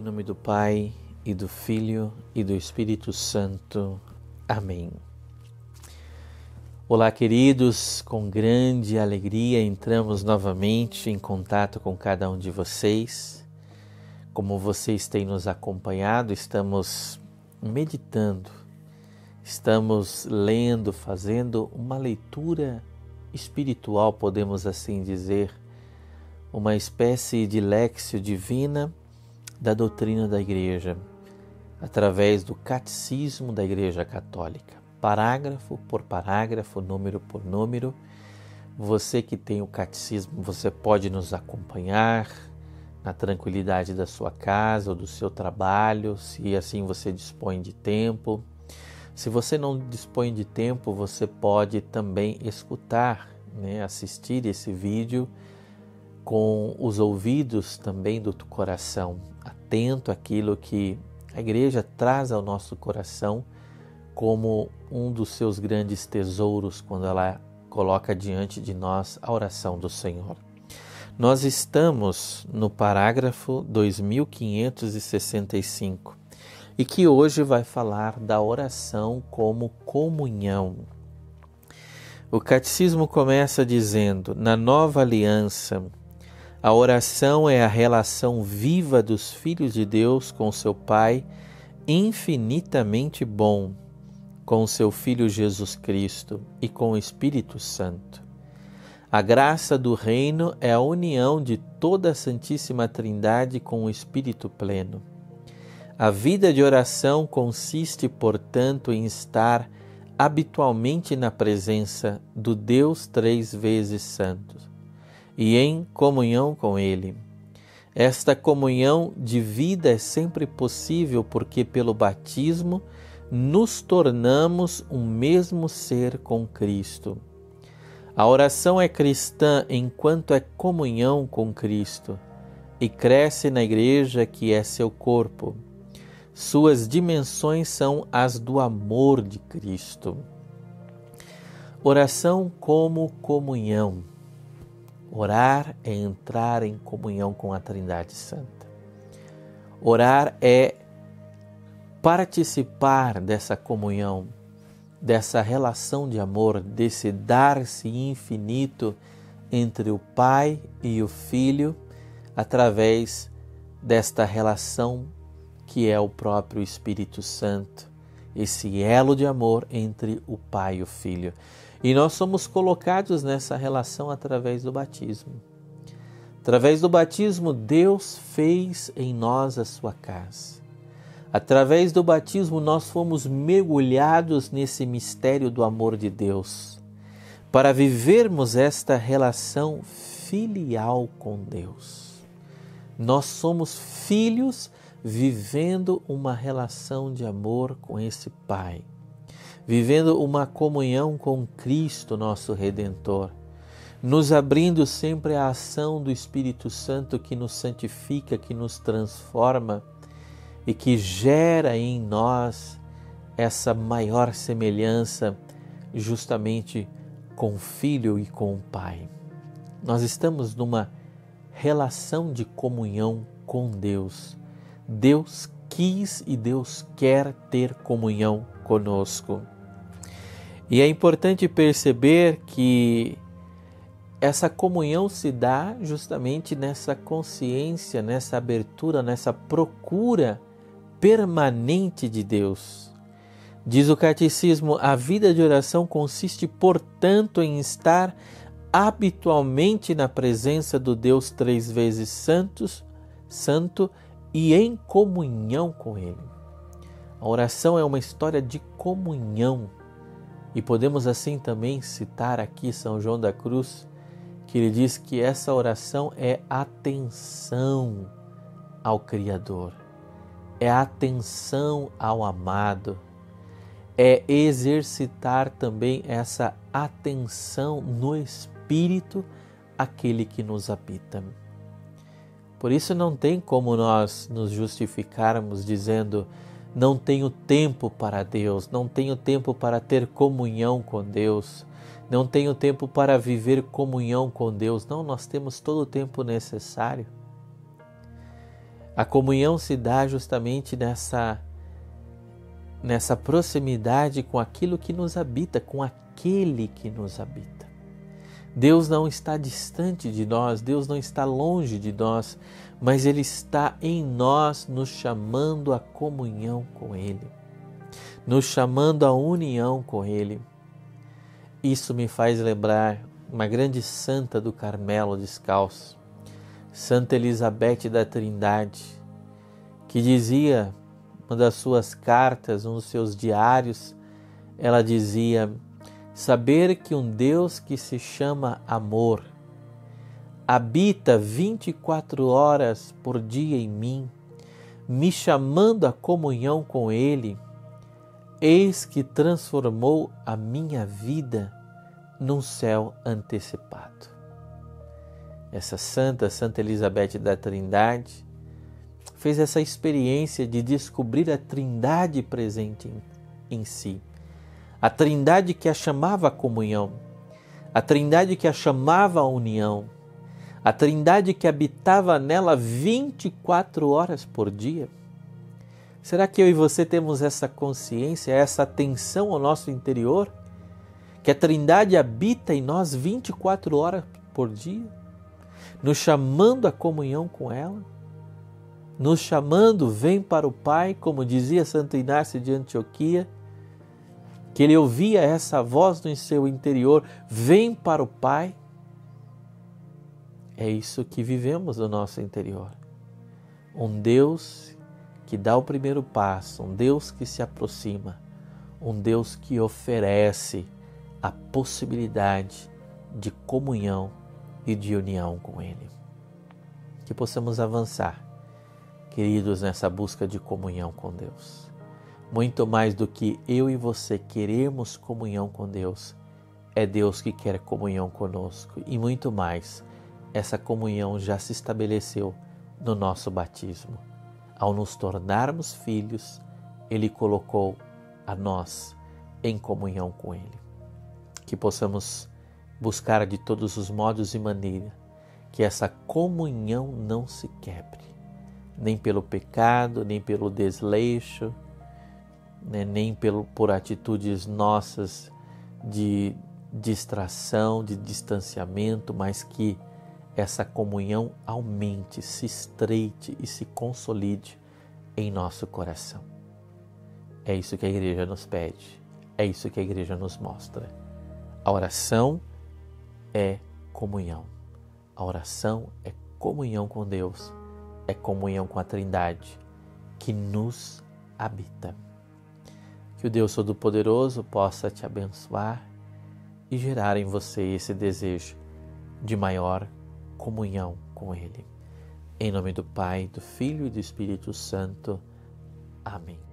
Em nome do Pai e do Filho e do Espírito Santo. Amém. Olá, queridos, com grande alegria entramos novamente em contato com cada um de vocês. Como vocês têm nos acompanhado, estamos meditando, estamos lendo, fazendo uma leitura espiritual, podemos assim dizer, uma espécie de lexio divina da doutrina da Igreja, através do Catecismo da Igreja Católica, parágrafo por parágrafo, número por número. Você que tem o catecismo, você pode nos acompanhar na tranquilidade da sua casa ou do seu trabalho, se assim você dispõe de tempo. Se você não dispõe de tempo, você pode também escutar, né, assistir esse vídeo com os ouvidos também do coração, atento àquilo que a igreja traz ao nosso coração como um dos seus grandes tesouros quando ela coloca diante de nós a oração do Senhor. Nós estamos no parágrafo 2565 e que hoje vai falar da oração como comunhão. O catecismo começa dizendo: na nova aliança, a oração é a relação viva dos filhos de Deus com seu Pai, infinitamente bom, com seu Filho Jesus Cristo e com o Espírito Santo. A graça do reino é a união de toda a Santíssima Trindade com o Espírito pleno. A vida de oração consiste, portanto, em estar habitualmente na presença do Deus três vezes santo e em comunhão com Ele. Esta comunhão de vida é sempre possível porque, pelo batismo, nos tornamos um mesmo ser com Cristo. A oração é cristã enquanto é comunhão com Cristo e cresce na igreja que é seu corpo. Suas dimensões são as do amor de Cristo. Oração como comunhão. Orar é entrar em comunhão com a Trindade Santa. Orar é participar dessa comunhão, dessa relação de amor, desse dar-se infinito entre o Pai e o Filho, através desta relação que é o próprio Espírito Santo, esse elo de amor entre o Pai e o Filho. E nós somos colocados nessa relação através do batismo. Através do batismo, Deus fez em nós a sua casa. Através do batismo, nós fomos mergulhados nesse mistério do amor de Deus, para vivermos esta relação filial com Deus. Nós somos filhos vivendo uma relação de amor com esse Pai vivendo uma comunhão com Cristo, nosso Redentor, nos abrindo sempre à ação do Espírito Santo que nos santifica, que nos transforma e que gera em nós essa maior semelhança justamente com o Filho e com o Pai. Nós estamos numa relação de comunhão com Deus. Deus quis e Deus quer ter comunhão conosco. E é importante perceber que essa comunhão se dá justamente nessa consciência, nessa abertura, nessa procura permanente de Deus. Diz o catecismo: a vida de oração consiste, portanto, em estar habitualmente na presença do Deus três vezes santos, santo e em comunhão com Ele. A oração é uma história de comunhão e podemos assim também citar aqui São João da Cruz, que ele diz que essa oração é atenção ao Criador, é atenção ao amado, é exercitar também essa atenção no Espírito, aquele que nos habita. Por isso não tem como nós nos justificarmos dizendo não tenho tempo para Deus, não tenho tempo para ter comunhão com Deus, não tenho tempo para viver comunhão com Deus. Não, nós temos todo o tempo necessário. A comunhão se dá justamente nessa nessa proximidade com aquilo que nos habita, com aquele que nos habita. Deus não está distante de nós, Deus não está longe de nós, mas Ele está em nós, nos chamando à comunhão com Ele, nos chamando à união com Ele. Isso me faz lembrar uma grande santa do Carmelo descalço, Santa Elizabeth da Trindade, que dizia, uma das suas cartas, um dos seus diários, ela dizia: Saber que um Deus que se chama amor habita 24 horas por dia em mim, me chamando à comunhão com Ele, eis que transformou a minha vida num céu antecipado. Essa santa, Santa Elizabeth da Trindade, fez essa experiência de descobrir a Trindade presente em, em si. A Trindade que a chamava à comunhão, a Trindade que a chamava à união, a Trindade que habitava nela 24 horas por dia. Será que eu e você temos essa consciência, essa atenção ao nosso interior? Que a Trindade habita em nós 24 horas por dia, nos chamando à comunhão com ela? nos chamando, vem para o Pai, como dizia Santo Inácio de Antioquia, que ele ouvia essa voz no seu interior, vem para o Pai. É isso que vivemos no nosso interior. Um Deus que dá o primeiro passo, um Deus que se aproxima, um Deus que oferece a possibilidade de comunhão e de união com Ele. Que possamos avançar queridos, nessa busca de comunhão com Deus. Muito mais do que eu e você queremos comunhão com Deus, é Deus que quer comunhão conosco e muito mais. Essa comunhão já se estabeleceu no nosso batismo. Ao nos tornarmos filhos, Ele colocou a nós em comunhão com Ele. Que possamos buscar de todos os modos e maneira que essa comunhão não se quebre nem pelo pecado, nem pelo desleixo, né, nem pelo, por atitudes nossas de distração, de distanciamento, mas que essa comunhão aumente, se estreite e se consolide em nosso coração. É isso que a igreja nos pede, é isso que a igreja nos mostra. A oração é comunhão. A oração é comunhão com Deus é comunhão com a Trindade que nos habita. Que o Deus Todo-Poderoso possa te abençoar e gerar em você esse desejo de maior comunhão com Ele. Em nome do Pai, do Filho e do Espírito Santo. Amém.